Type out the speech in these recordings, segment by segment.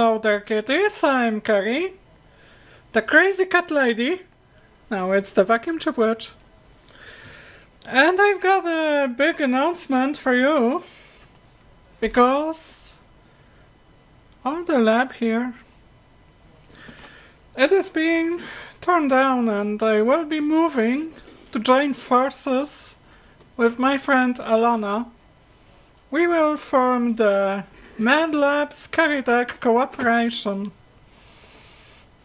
Hello there, kitties. I'm Keri, the crazy cat lady. Now it's the vacuum chipwitch. And I've got a big announcement for you. Because on the lab here, it is being torn down and I will be moving to join forces with my friend Alana. We will form the Mad Labs Keritech Cooperation.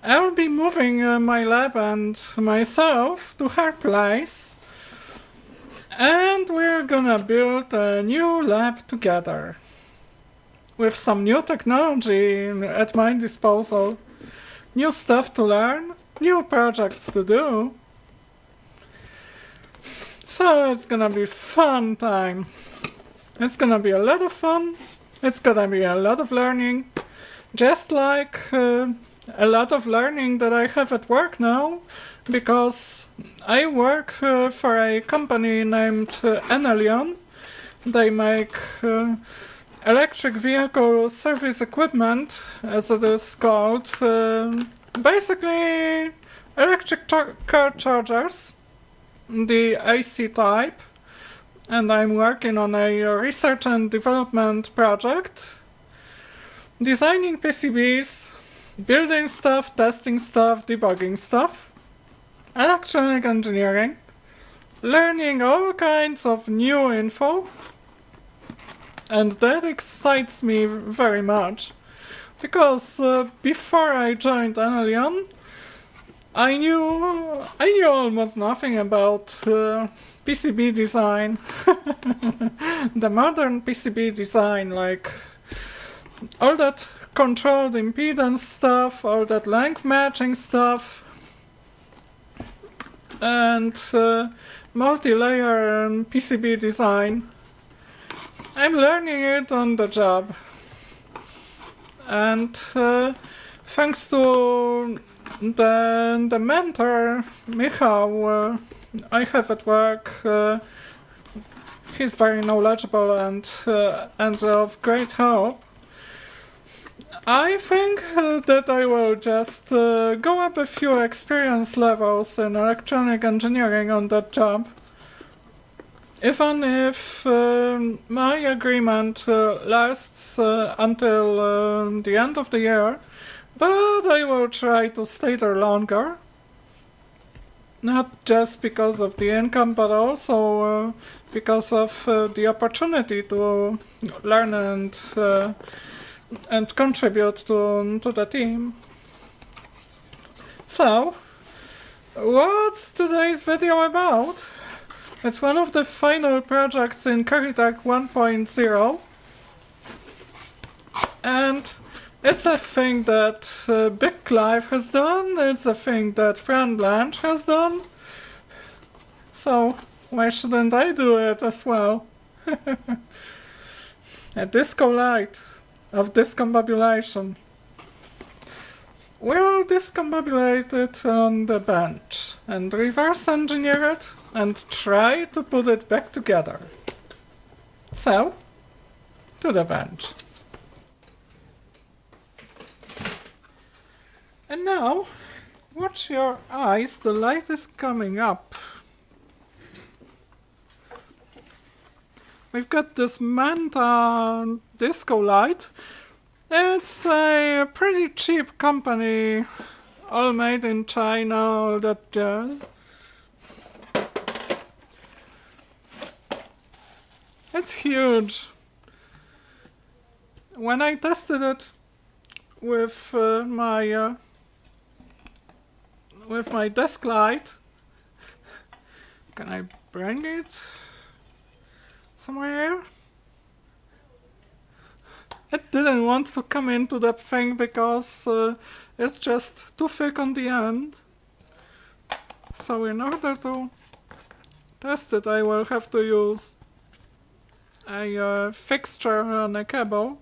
I'll be moving uh, my lab and myself to her place. And we're gonna build a new lab together. With some new technology at my disposal. New stuff to learn, new projects to do. So it's gonna be fun time. It's gonna be a lot of fun it's gonna be a lot of learning, just like uh, a lot of learning that I have at work now, because I work uh, for a company named uh, Enelion. They make uh, electric vehicle service equipment, as it is called. Uh, basically, electric car chargers, the AC type and I'm working on a research and development project. Designing PCBs, building stuff, testing stuff, debugging stuff, electronic engineering, learning all kinds of new info, and that excites me very much. Because uh, before I joined Enelion, I knew I knew almost nothing about uh, PCB design. the modern PCB design, like all that controlled impedance stuff, all that length matching stuff, and uh, multi-layer PCB design. I'm learning it on the job. And uh, thanks to the, the mentor, Michał, uh, I have at work. Uh, he's very knowledgeable and uh, and of great help. I think uh, that I will just uh, go up a few experience levels in electronic engineering on that job. Even if uh, my agreement uh, lasts until the end of the year, but I will try to stay there longer not just because of the income, but also uh, because of uh, the opportunity to learn and uh, and contribute to to the team. So, what's today's video about? It's one of the final projects in Keritech 1.0, and it's a thing that uh, Big Clive has done, it's a thing that Fran Blanche has done. So, why shouldn't I do it as well? a disco light of discombobulation. We'll discombobulate it on the bench and reverse engineer it and try to put it back together. So, to the bench. And now, watch your eyes, the light is coming up. We've got this Manta disco light. It's a pretty cheap company, all made in China, all that jazz. It's huge. When I tested it with uh, my uh, with my desk light. Can I bring it somewhere? It didn't want to come into that thing because uh, it's just too thick on the end. So in order to test it I will have to use a uh, fixture on a cable.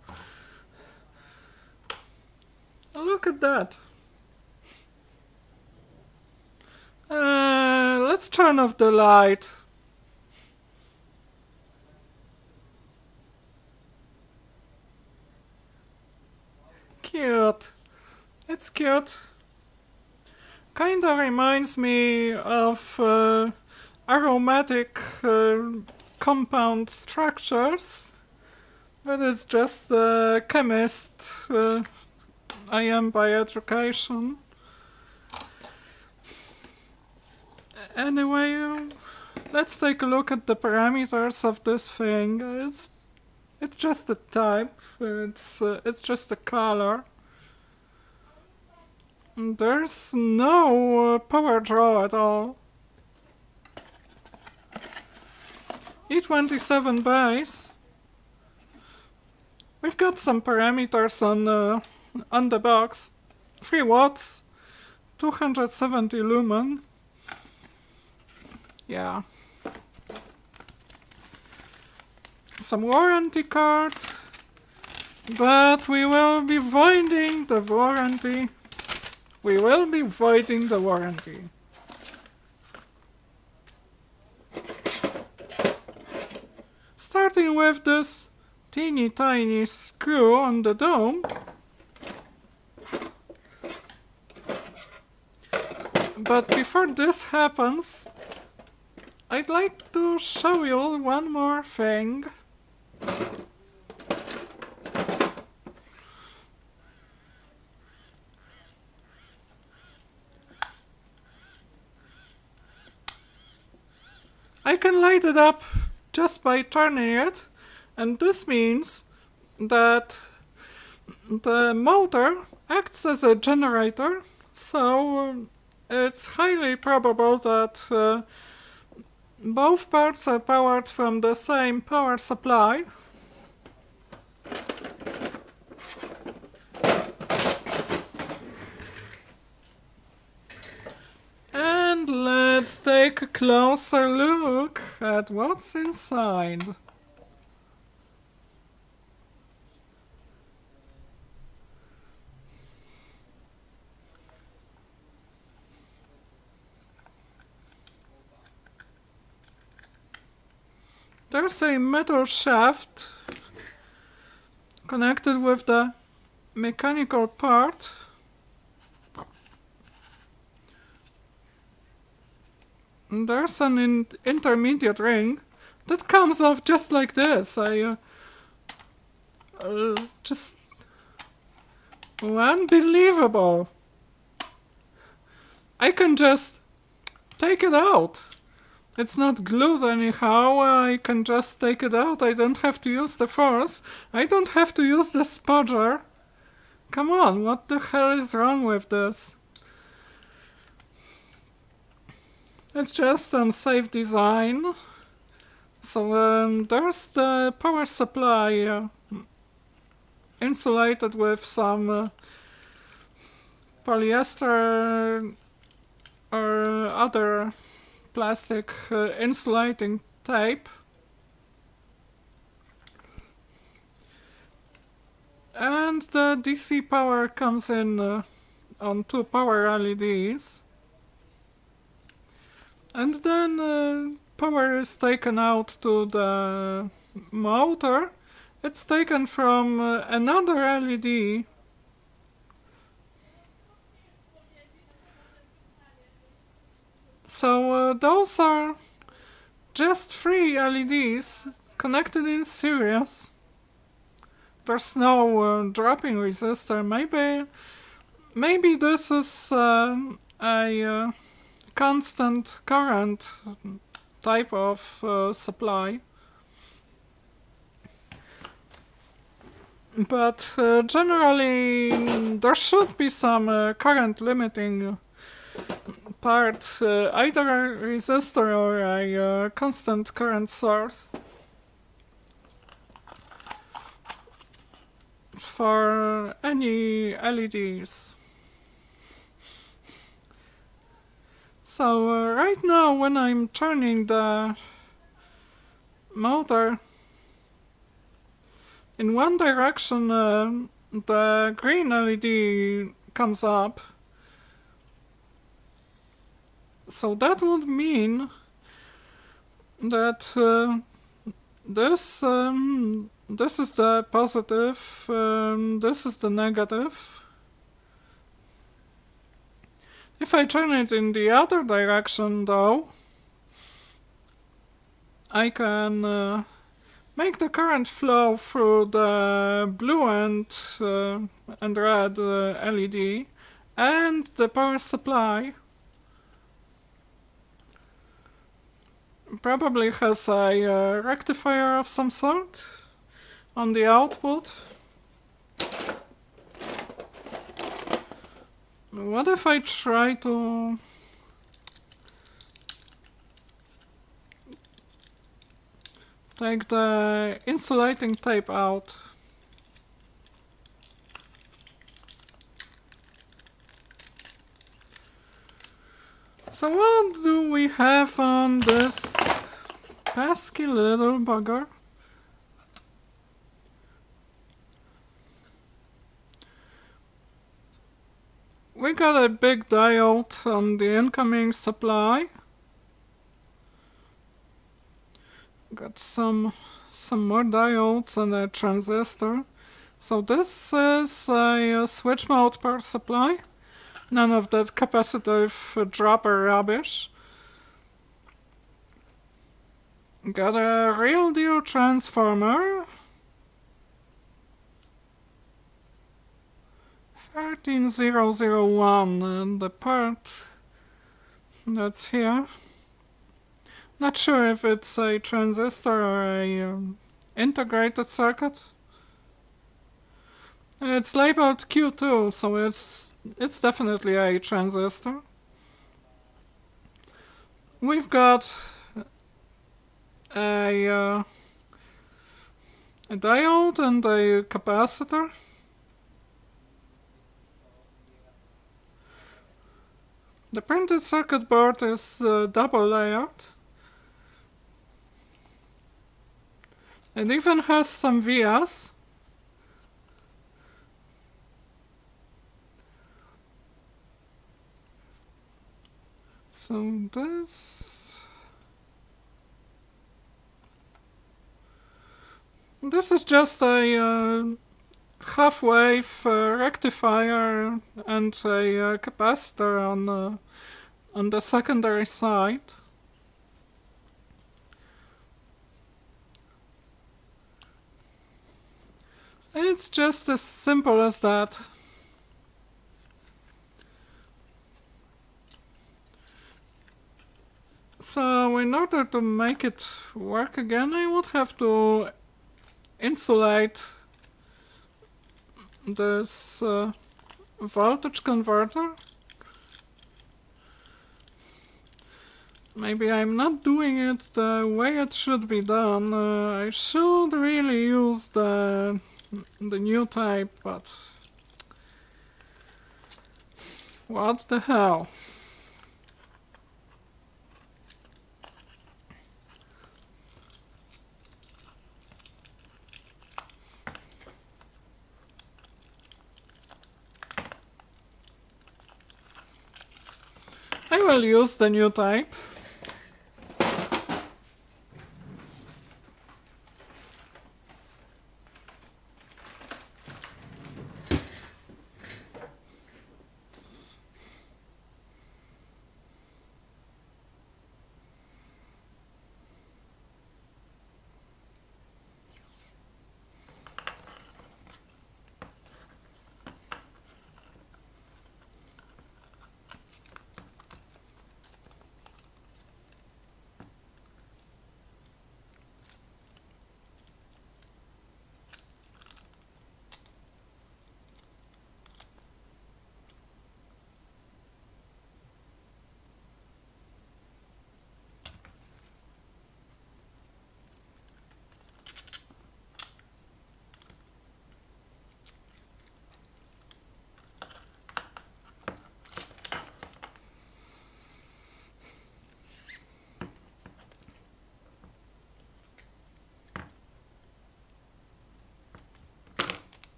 Look at that. Uh, let's turn off the light. Cute. It's cute. Kinda reminds me of uh, aromatic uh, compound structures. But it's just the chemist uh, I am by education. Anyway, um, let's take a look at the parameters of this thing. It's it's just a type. It's uh, it's just a color. There's no uh, power draw at all. E27 base. We've got some parameters on uh, on the box. 3 watts, 270 lumen. Yeah. Some warranty card. But we will be voiding the warranty. We will be voiding the warranty. Starting with this teeny tiny screw on the dome. But before this happens, I'd like to show you one more thing. I can light it up just by turning it and this means that the motor acts as a generator so it's highly probable that uh, both parts are powered from the same power supply. And let's take a closer look at what's inside. There's a metal shaft connected with the mechanical part. And there's an in intermediate ring that comes off just like this. I uh, uh, just unbelievable. I can just take it out. It's not glued anyhow, I can just take it out, I don't have to use the force, I don't have to use the spudger. Come on, what the hell is wrong with this? It's just unsafe design. So um, there's the power supply uh, insulated with some uh, polyester or other plastic uh, insulating tape. And the DC power comes in uh, on two power LEDs. And then uh, power is taken out to the motor. It's taken from uh, another LED So uh, those are just three LEDs connected in series. There's no uh, dropping resistor. Maybe, maybe this is uh, a uh, constant current type of uh, supply. But uh, generally, there should be some current limiting part uh, either a resistor or a uh, constant current source for any LEDs. So uh, right now when I'm turning the motor in one direction uh, the green LED comes up so that would mean that uh, this um, this is the positive, um, this is the negative. If I turn it in the other direction though, I can uh, make the current flow through the blue and, uh, and red uh, LED and the power supply probably has a uh, rectifier of some sort on the output. What if I try to... take the insulating tape out? So what do we have on this pesky little bugger? We got a big diode on the incoming supply. Got some some more diodes and a transistor. So this is a, switch mode power supply. None of that capacitive dropper rubbish. Got a real deal transformer. 13001 and the part that's here. Not sure if it's a transistor or a um, integrated circuit. It's labeled Q2, so it's it's definitely a transistor. We've got a, uh, a diode and a capacitor. The printed circuit board is uh, double layered. It even has some vias. So this... This is just a uh, half-wave uh, rectifier and a uh, capacitor on, uh, on the secondary side. It's just as simple as that. So in order to make it work again, I would have to insulate this uh, voltage converter. Maybe I'm not doing it the way it should be done. Uh, I should really use the, the new type, but... What the hell? I will use the new type.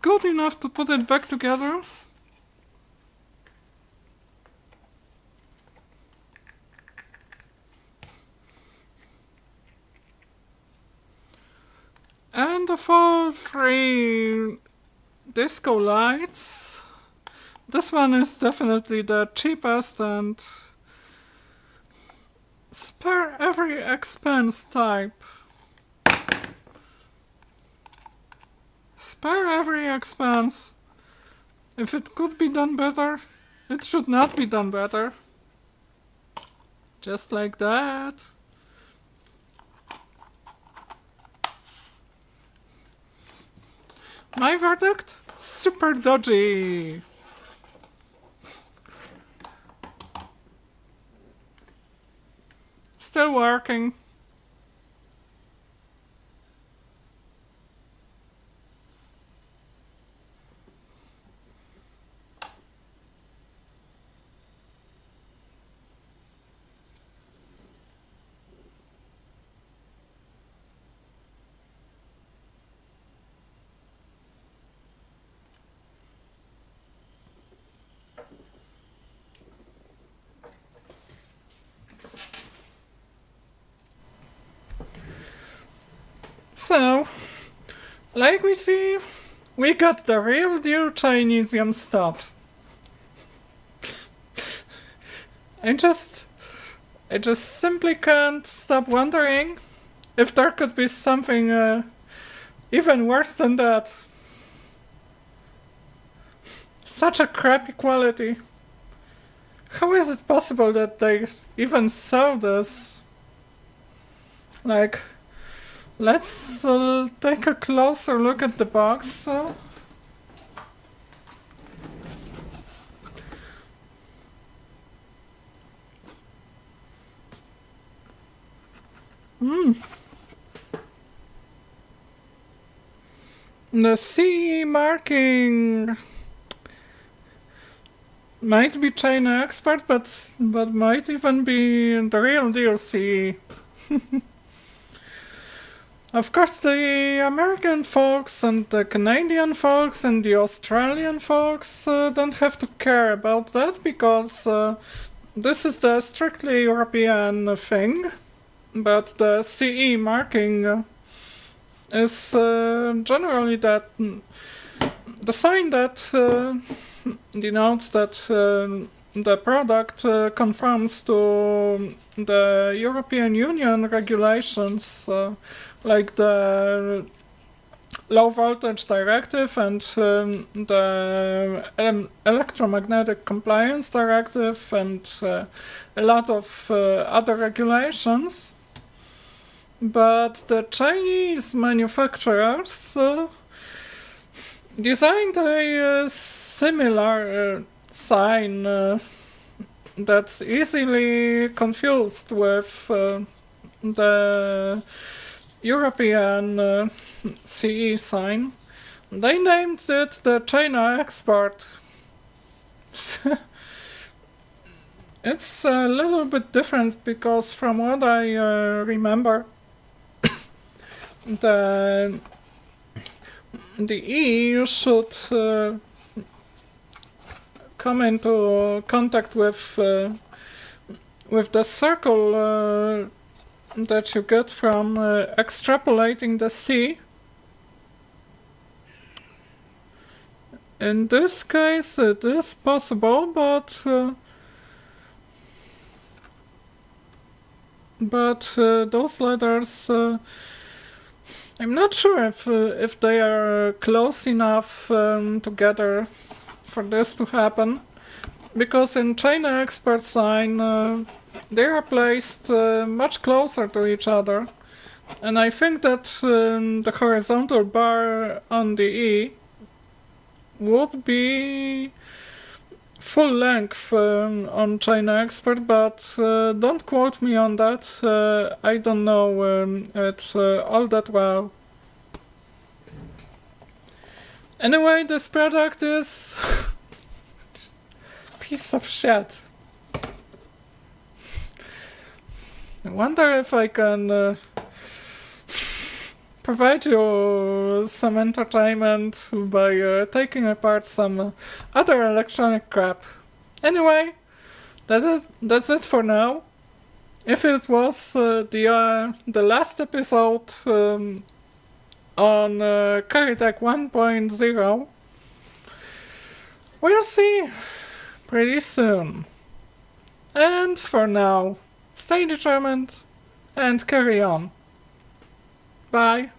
Good enough to put it back together. And the full three disco lights. This one is definitely the cheapest and spare every expense type. Spare every expense. If it could be done better, it should not be done better. Just like that. My verdict? Super dodgy. Still working. So, like we see, we got the real deal Chinesium stuff. I just, I just simply can't stop wondering if there could be something uh, even worse than that. Such a crappy quality. How is it possible that they even sell this? Like, Let's uh, take a closer look at the box. Uh. Hmm. The CE marking might be China export, but but might even be the real deal CE. Of course, the American folks and the Canadian folks and the Australian folks uh, don't have to care about that because uh, this is the strictly European thing. But the CE marking uh, is uh, generally that the sign that uh, denotes that um, the product uh, conforms to the European Union regulations like the low voltage directive and um, the um, electromagnetic compliance directive and uh, a lot of uh, other regulations. But the Chinese manufacturers uh, designed a uh, similar uh, sign uh, that's easily confused with the European uh, CE sign. They named it the China export. it's a little bit different because from what I uh, remember, the the E should uh, come into contact with uh, with the circle uh, that you get from uh, extrapolating the C. In this case it is possible, but uh, but uh, those letters uh, I'm not sure if uh, if they are close enough um, together for this to happen because in China export sign uh, they are placed uh, much closer to each other. And I think that um, the horizontal bar on the E would be full length um, on China Export, but uh, don't quote me on that. Uh, I don't know um, it uh, all that well. Anyway, this product is piece of shit. I wonder if I can uh, provide you some entertainment by uh, taking apart some other electronic crap. Anyway, that's it, that's it for now. If it was uh, the uh, the last episode um, on uh, Keritech 1.0, we'll see pretty soon. And for now, stay determined and carry on. Bye.